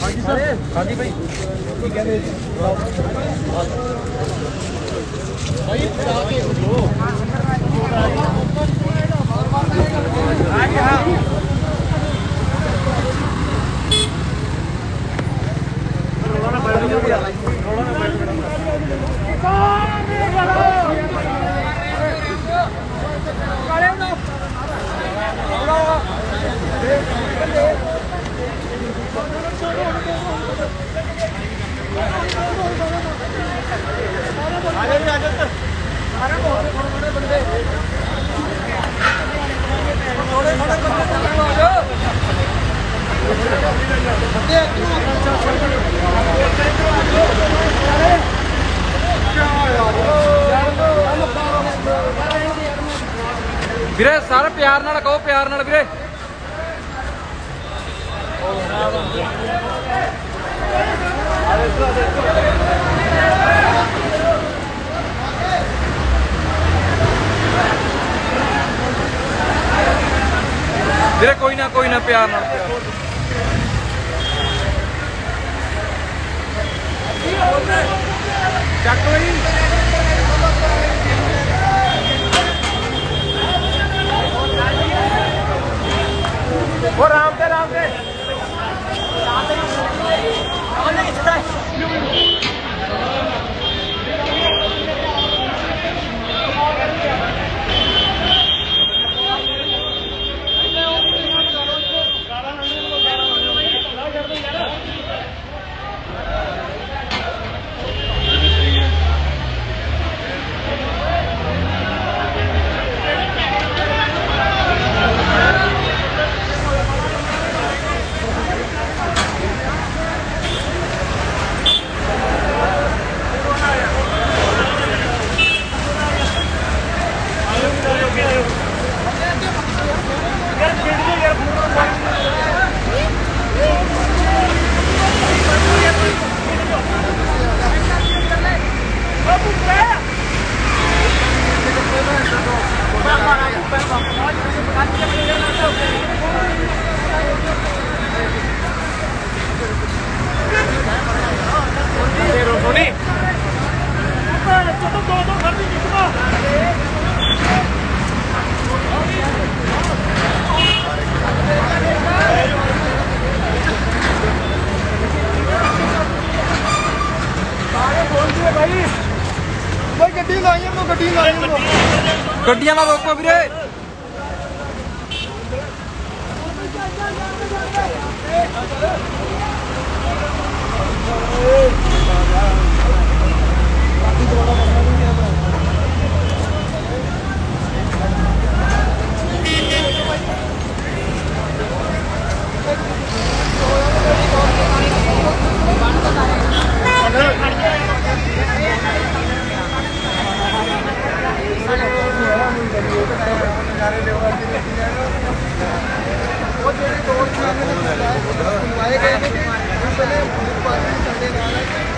हाँ जी सर हाँ जी भाई ठीक है भाई हाँ Yeah, like ਵੀਰੇ ਸਾਰੇ ਪਿਆਰ ਨਾਲ ਕਹੋ ਪਿਆਰ ਨਾਲ ਵੀਰੇ ਵੀਰੇ ਕੋਈ ਨਾ ਕੋਈ ਨਾ ਪਿਆਰ ਨਾਲ ਪਿਆਰ ਨਾਲ। ਚੱਕ ਲਈ ਗੱਡੀਆਂ ਨਾਲ ਰੋਕੋ ਵੀਰੇ ਉਹ है